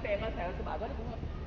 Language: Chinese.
Saya masih.